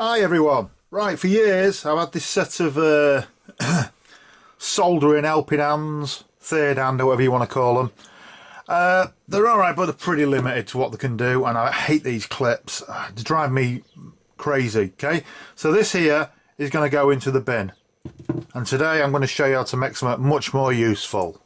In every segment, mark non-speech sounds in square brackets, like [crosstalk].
Hi everyone. Right, for years I've had this set of uh, [clears throat] soldering helping hands, third hand, or whatever you want to call them. Uh, they're alright, but they're pretty limited to what they can do, and I hate these clips. [sighs] They drive me crazy, okay? So this here is going to go into the bin. And today I'm going to show you how to make something much more useful.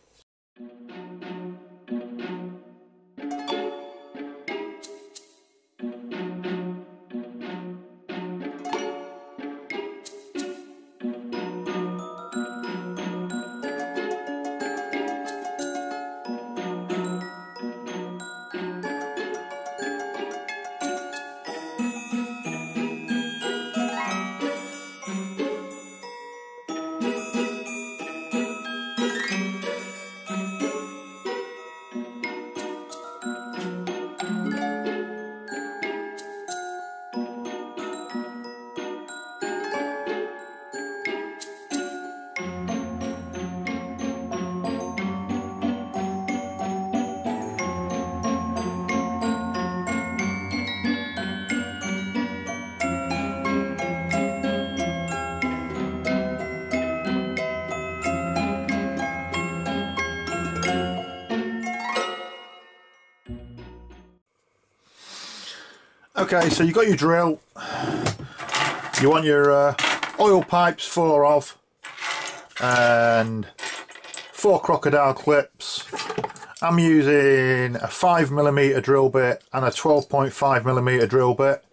Okay, so you've got your drill. You want your uh, oil pipes, four of, and four crocodile clips. I'm using a 5mm drill bit and a 12.5mm drill bit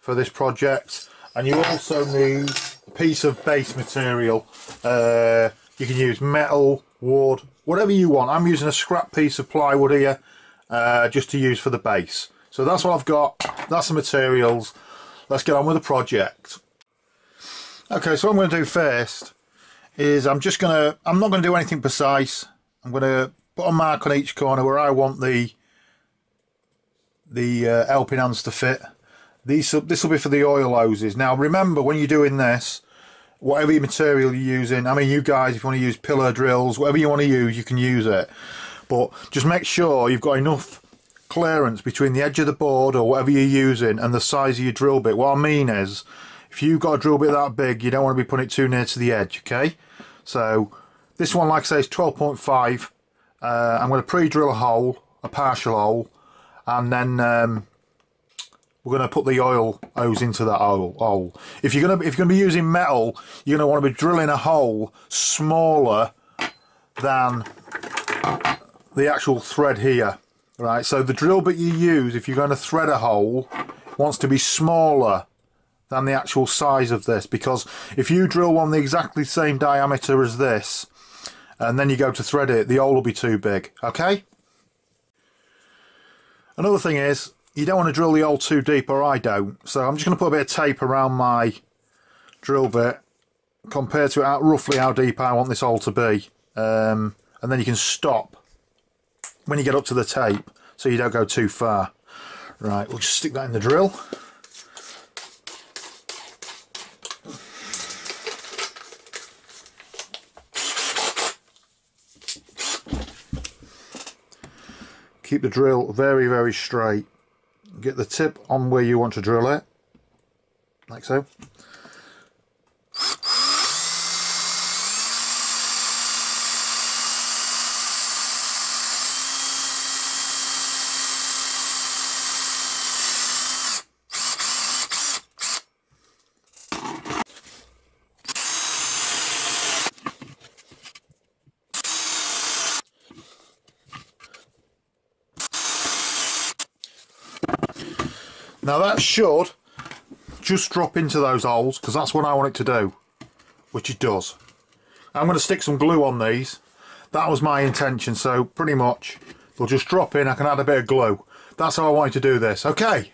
for this project. And you also need a piece of base material. Uh, you can use metal, wood, whatever you want. I'm using a scrap piece of plywood here uh, just to use for the base. So that's what I've got. That's the materials. Let's get on with the project. Okay, so what I'm going to do first is I'm just going to, I'm not going to do anything precise. I'm going to put a mark on each corner where I want the the uh, helping hands to fit. These this will be for the oil hoses. Now remember when you're doing this, whatever your material you're using, I mean you guys if you want to use pillar drills, whatever you want to use, you can use it. But just make sure you've got enough clearance between the edge of the board or whatever you're using and the size of your drill bit. What I mean is, if you've got a drill bit that big, you don't want to be putting it too near to the edge, okay? So, this one, like I say, is 12.5. Uh, I'm going to pre-drill a hole, a partial hole, and then um, we're going to put the oil hose into that hole. If you're going to if you're going to be using metal, you're going to want to be drilling a hole smaller than the actual thread here. Right, so the drill bit you use if you're going to thread a hole wants to be smaller than the actual size of this because if you drill one the exactly same diameter as this and then you go to thread it, the hole will be too big, okay? Another thing is, you don't want to drill the hole too deep or I don't, so I'm just going to put a bit of tape around my drill bit compared to roughly how deep I want this hole to be um, and then you can stop when you get up to the tape so you don't go too far. Right, we'll just stick that in the drill. Keep the drill very, very straight. Get the tip on where you want to drill it, like so. Now that should just drop into those holes because that's what I want it to do, which it does. I'm going to stick some glue on these. That was my intention, so pretty much they'll just drop in. I can add a bit of glue. That's how I wanted to do this. Okay.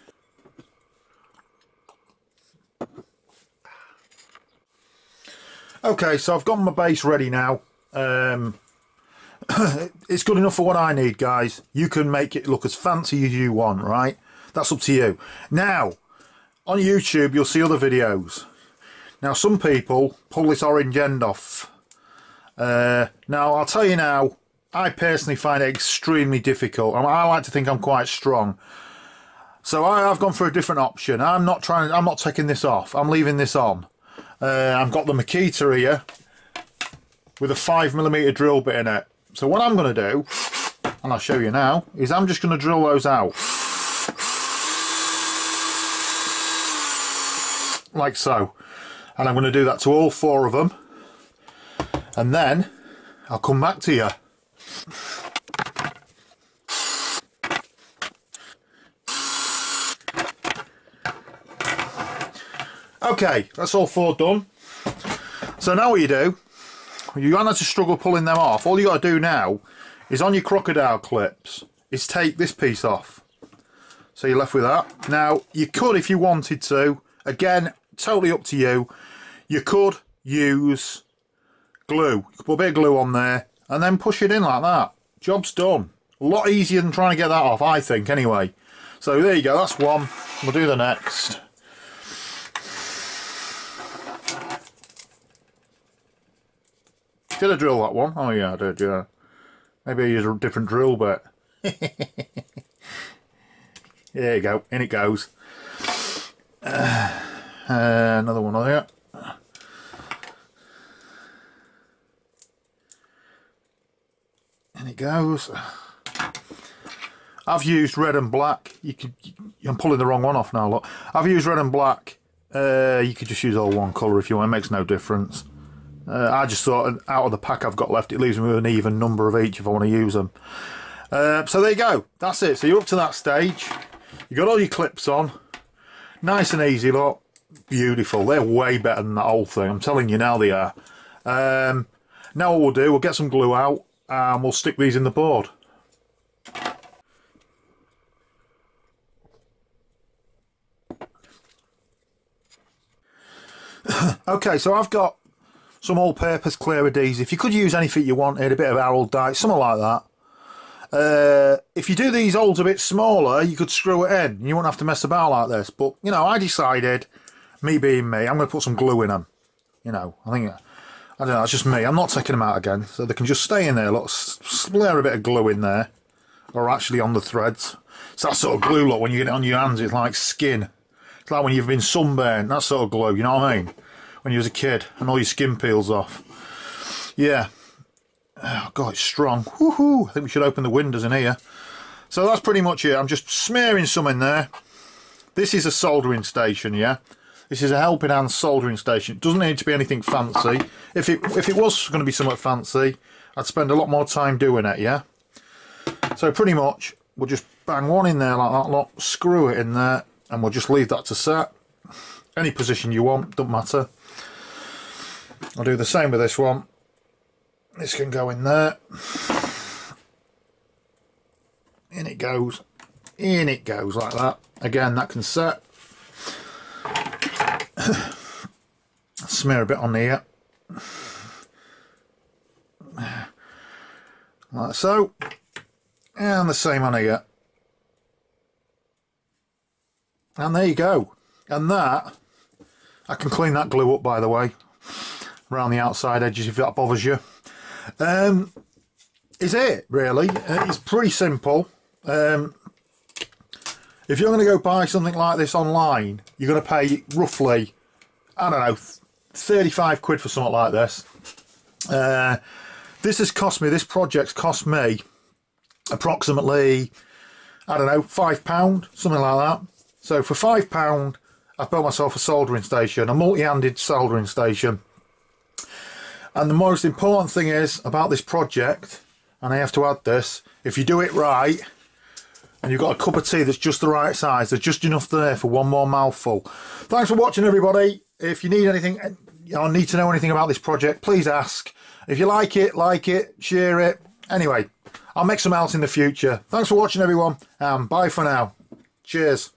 Okay, so I've got my base ready now. Um, [coughs] it's good enough for what I need, guys. You can make it look as fancy as you want, right? That's up to you. Now, on YouTube, you'll see other videos. Now, some people pull this orange end off. Uh, now, I'll tell you now, I personally find it extremely difficult. I like to think I'm quite strong. So I, have gone for a different option. I'm not trying. I'm not taking this off. I'm leaving this on. Uh, I've got the Makita here with a five millimeter drill bit in it. So what I'm going to do, and I'll show you now, is I'm just going to drill those out. Like so. And I'm going to do that to all four of them. And then I'll come back to you. Okay, that's all four done. So now what you do, you don't have to struggle pulling them off. All you got to do now is on your crocodile clips, is take this piece off. So you're left with that. Now, you could, if you wanted to, again, totally up to you, you could use glue. You could put a bit of glue on there and then push it in like that. Job's done. A lot easier than trying to get that off, I think, anyway. So there you go, that's one. We'll do the next. Did I drill that one? Oh yeah, I did, yeah. Maybe I use a different drill bit. [laughs] there you go, in it goes. Uh, [sighs] uh, another one there. And it goes. I've used red and black. You could. I'm pulling the wrong one off now. Look, I've used red and black. Uh, you could just use all one colour if you want. It makes no difference. Uh, I just thought out of the pack I've got left, it leaves me with an even number of each if I want to use them. Uh, so there you go. That's it. So you're up to that stage. You got all your clips on. Nice and easy, look. Beautiful. They're way better than that whole thing. I'm telling you now they are. Um, now what we'll do, we'll get some glue out and we'll stick these in the board. [coughs] okay, so I've got some all-purpose clear adhesive. If you could use anything you wanted, a bit of Araldite, something like that. Uh, if you do these holes a bit smaller, you could screw it in. And you won't have to mess about like this. But, you know, I decided, me being me, I'm going to put some glue in them. You know, I think, I don't know, it's just me. I'm not taking them out again. So they can just stay in there. Look, splatter a bit of glue in there. Or actually on the threads. It's that sort of glue, look, when you get it on your hands, it's like skin. It's like when you've been sunburned, that sort of glue, you know what I mean? when you was a kid and all your skin peels off. Yeah. Oh, God, it's strong. Woohoo! I think we should open the windows in here. So that's pretty much it. I'm just smearing some in there. This is a soldering station, yeah? This is a helping hand soldering station. It doesn't need to be anything fancy. If it if it was going to be somewhat fancy, I'd spend a lot more time doing it, yeah? So pretty much, we'll just bang one in there like that, lot, screw it in there, and we'll just leave that to set. Any position you want, don't matter. I'll do the same with this one. This can go in there. In it goes. In it goes like that. Again, that can set. [coughs] Smear a bit on here. Like so. And the same on here. And there you go. And that, I can clean that glue up by the way around the outside edges if that bothers you. Um, is it really? Uh, it's pretty simple. Um, if you're going to go buy something like this online, you're going to pay roughly, I don't know, 35 quid for something like this. Uh, this has cost me, this project's cost me approximately, I don't know, five pound, something like that. So for five pound, I've built myself a soldering station, a multi-handed soldering station. And the most important thing is about this project, and I have to add this, if you do it right, and you've got a cup of tea that's just the right size, there's just enough there for one more mouthful. Thanks for watching everybody. If you need anything, eh, or need to know anything about this project, please ask. If you like it, like it, share it. Anyway, I'll make some out in the future. Thanks for watching everyone, and bye for now. Cheers.